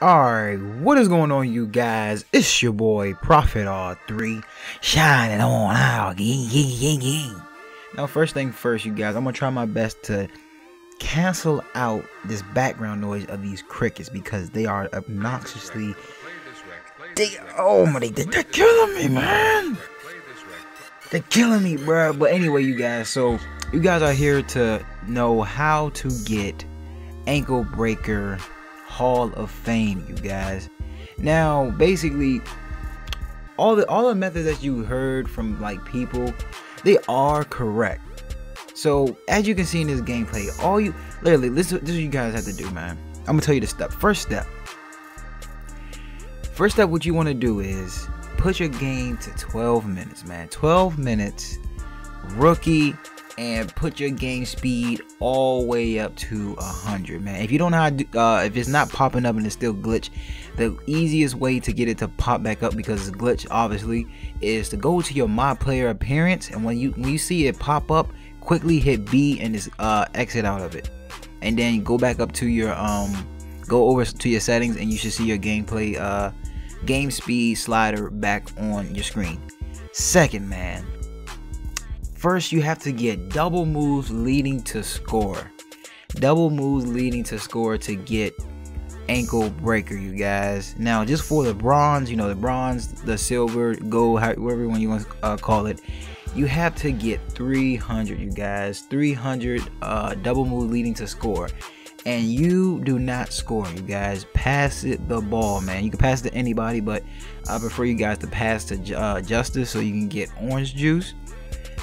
Alright, what is going on you guys? It's your boy Prophet R3 shining on out. Now first thing first you guys, I'm gonna try my best to cancel out this background noise of these crickets because they are obnoxiously they oh my they, they're killing me man they're killing me bro but anyway you guys so you guys are here to know how to get ankle breaker Hall of Fame, you guys. Now, basically, all the all the methods that you heard from like people, they are correct. So as you can see in this gameplay, all you literally this, this is what you guys have to do, man. I'm gonna tell you the step. First step. First step, what you want to do is put your game to 12 minutes, man. 12 minutes, rookie and put your game speed all the way up to 100 man. If you don't know how to uh, if it's not popping up and it's still glitch the easiest way to get it to pop back up because it's glitch obviously is to go to your my player appearance and when you when you see it pop up quickly hit B and just uh, exit out of it. And then go back up to your um go over to your settings and you should see your gameplay uh game speed slider back on your screen. Second man First, you have to get double moves leading to score. Double moves leading to score to get ankle breaker, you guys. Now, just for the bronze, you know, the bronze, the silver, gold, whatever one you want to uh, call it, you have to get 300, you guys. 300 uh, double move leading to score. And you do not score, you guys. Pass it the ball, man. You can pass it to anybody, but I prefer you guys to pass to uh, Justice so you can get orange juice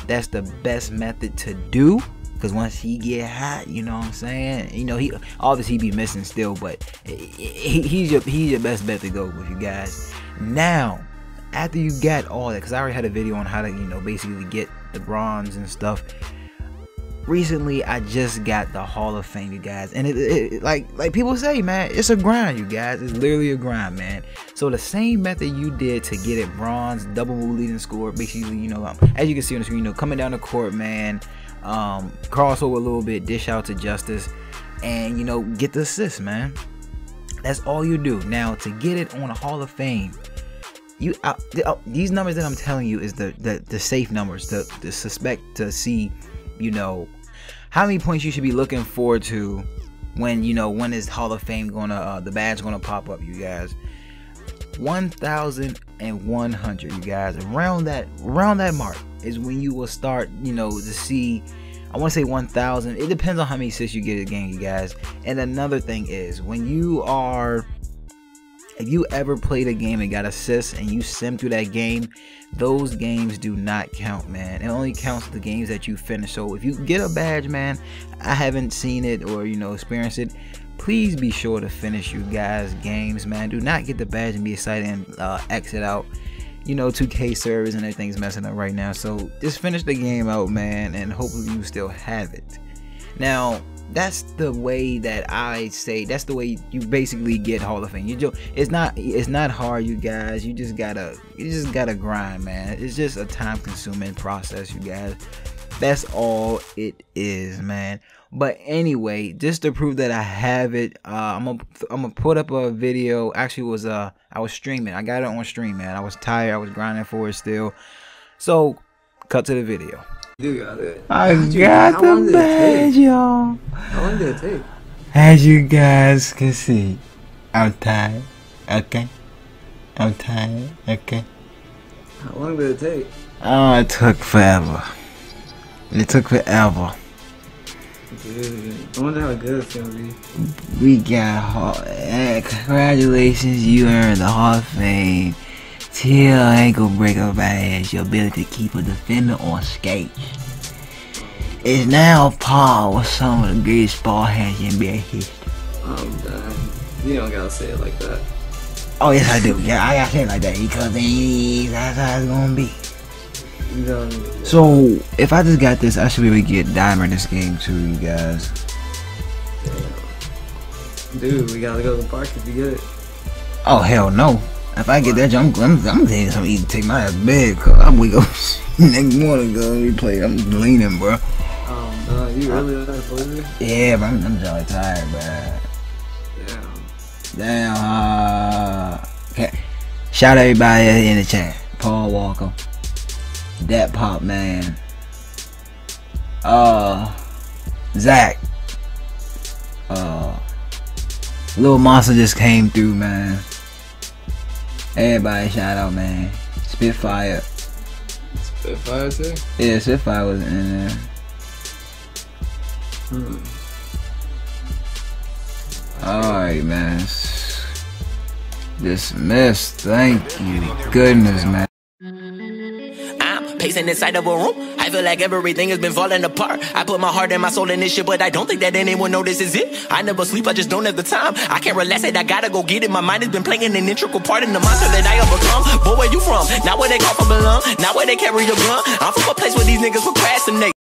that's the best method to do because once he get hot, you know what I'm saying. You know he obviously he be missing still, but he, he's your he's your best bet to go with you guys. Now, after you get all that, because I already had a video on how to you know basically get the bronze and stuff recently I just got the Hall of Fame, you guys, and it, it, like like people say, man, it's a grind, you guys. It's literally a grind, man. So the same method you did to get it bronze, double leading score, basically, you know, um, as you can see on the screen, you know, coming down the court, man, um, crossover a little bit, dish out to Justice, and you know, get the assist, man. That's all you do. Now to get it on a Hall of Fame, you uh, uh, these numbers that I'm telling you is the the, the safe numbers, the the suspect to see you know, how many points you should be looking forward to when, you know, when is Hall of Fame gonna, uh, the badge gonna pop up, you guys. 1,100, you guys. Around that, around that mark is when you will start, you know, to see. I want to say 1,000. It depends on how many assists you get a game, you guys. And another thing is when you are if you ever played a game and got assists and you sim through that game, those games do not count, man. It only counts the games that you finish. So if you get a badge, man, I haven't seen it or you know experienced it. Please be sure to finish you guys' games, man. Do not get the badge and be excited and uh, exit out. You know, 2K servers and everything's messing up right now. So just finish the game out, man, and hopefully you still have it. Now, that's the way that I say. That's the way you basically get Hall of Fame. You just, it's not it's not hard, you guys. You just gotta you just gotta grind, man. It's just a time consuming process, you guys. That's all it is, man. But anyway, just to prove that I have it, uh, I'm gonna I'm gonna put up a video. Actually, was uh I was streaming. I got it on stream, man. I was tired. I was grinding for it still. So, cut to the video. You got it. I got the badge, y'all. How long did it take? As you guys can see, I'm tired. Okay? I'm tired. Okay? How long did it take? Oh, it took forever. It took forever. Dude, I wonder how good it's gonna be. We got, uh, congratulations, you earned the Hall of Fame. Till ankle breaker badge, your ability to keep a defender on skates. Is now par with some of the greatest ball hands in NBA history. I'm. You don't gotta say it like that. Oh yes I do. Yeah, I gotta say it like that because that's how it's gonna be. Know, So if I just got this, I should be able to get diamond this game too, you guys. dude, we gotta go to the park if you get it. Oh hell no. If I get that, I'm I'm, I'm taking some eat take my ass bed. Cause I'm wake up next morning go replay. I'm leaning, bro. Um, no, you really uh, that? Yeah, but I'm, I'm jolly tired, bro. Yeah. Damn. Uh, okay. Shout everybody in the chat. Paul Walker. That Pop Man. Uh, Zach. Uh, Little Monster just came through, man. Everybody shout out, man. Spitfire. Spitfire too? Yeah, Spitfire was in there. Hmm. Alright, man. Dismissed. Thank you. Goodness, man. I'm pacing inside of a room. Feel like everything has been falling apart. I put my heart and my soul in this shit, but I don't think that anyone notices it. I never sleep, I just don't have the time. I can't relax it, I gotta go get it. My mind has been playing an integral part in the monster that I have become. Boy, where you from? Not where they call for belong. Not where they carry the gun. I'm from a place where these niggas procrastinate.